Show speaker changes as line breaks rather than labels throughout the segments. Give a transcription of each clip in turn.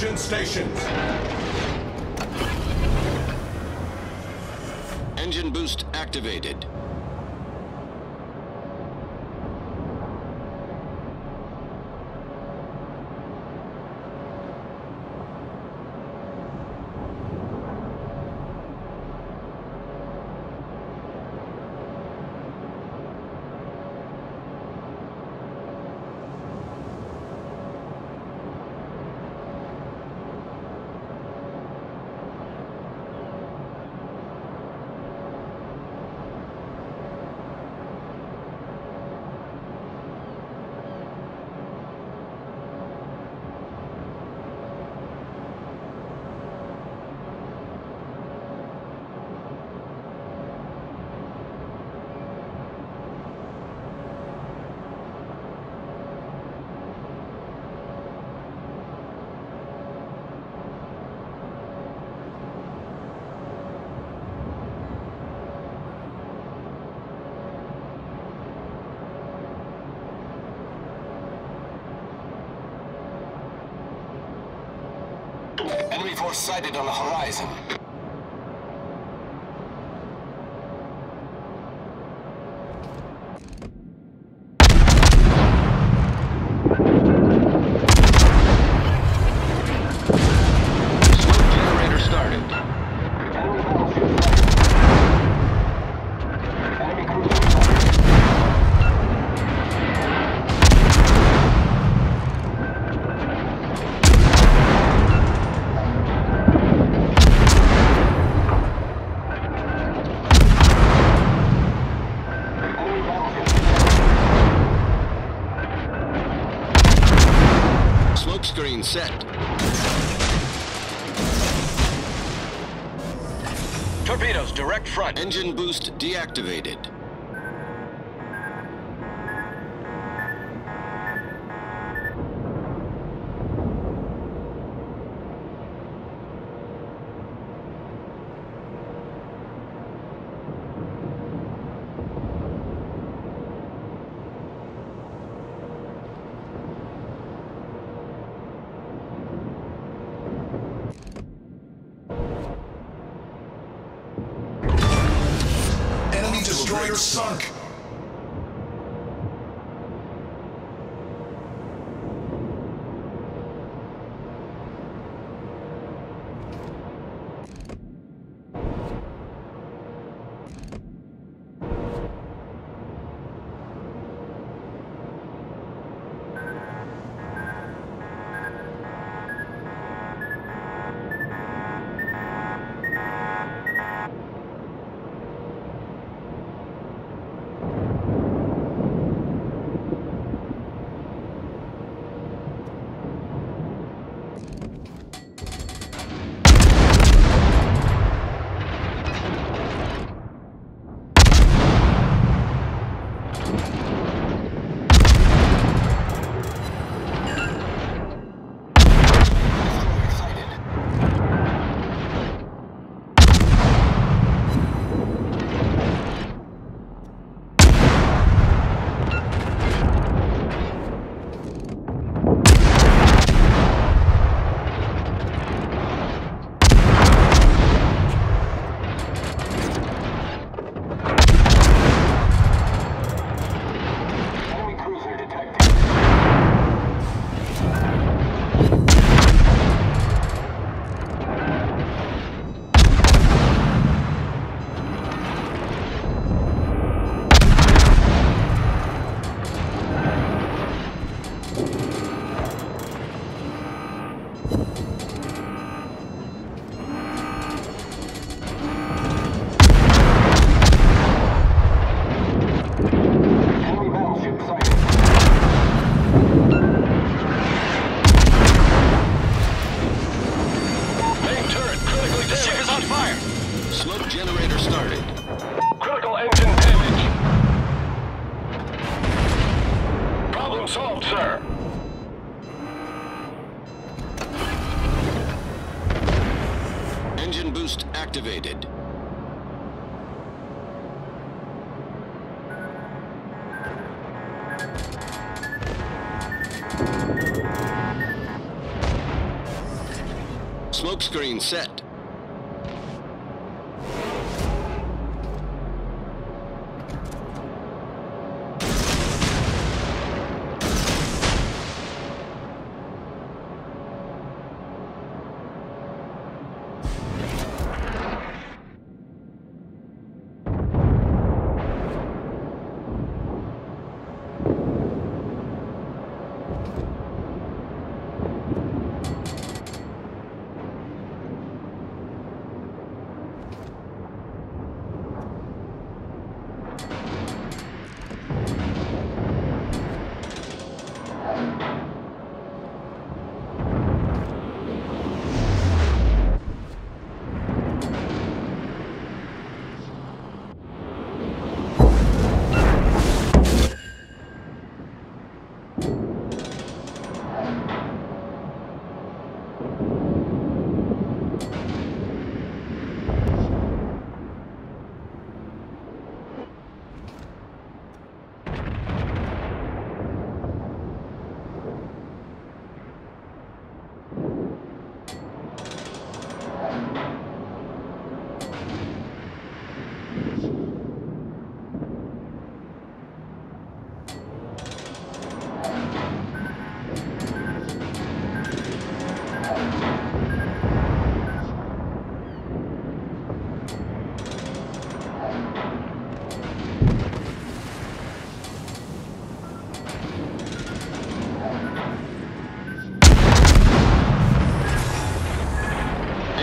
Communication stations.
Engine boost activated.
Enemy force sighted on the horizon.
Set.
Torpedoes, direct front.
Engine boost deactivated.
Destroyer sunk.
Activated. Smokescreen set.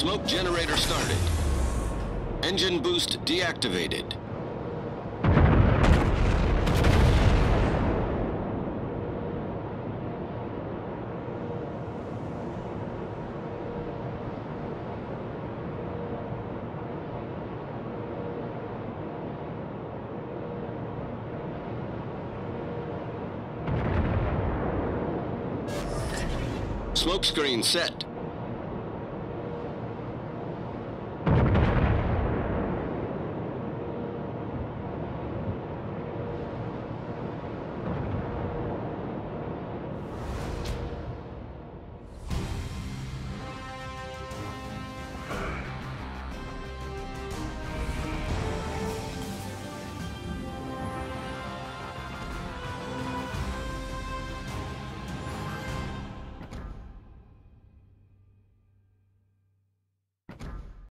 Smoke generator started. Engine boost deactivated. Smoke screen set.